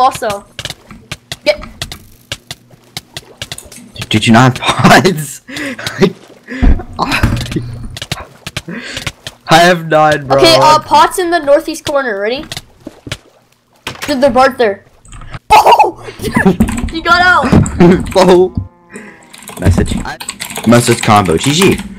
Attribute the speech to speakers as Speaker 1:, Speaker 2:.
Speaker 1: also. Get.
Speaker 2: Did you not have pots? I have nine, bro.
Speaker 1: Okay, uh, pots in the northeast corner. Ready? Did the bird there. Oh! he got out.
Speaker 2: oh. Message. Message combo. GG.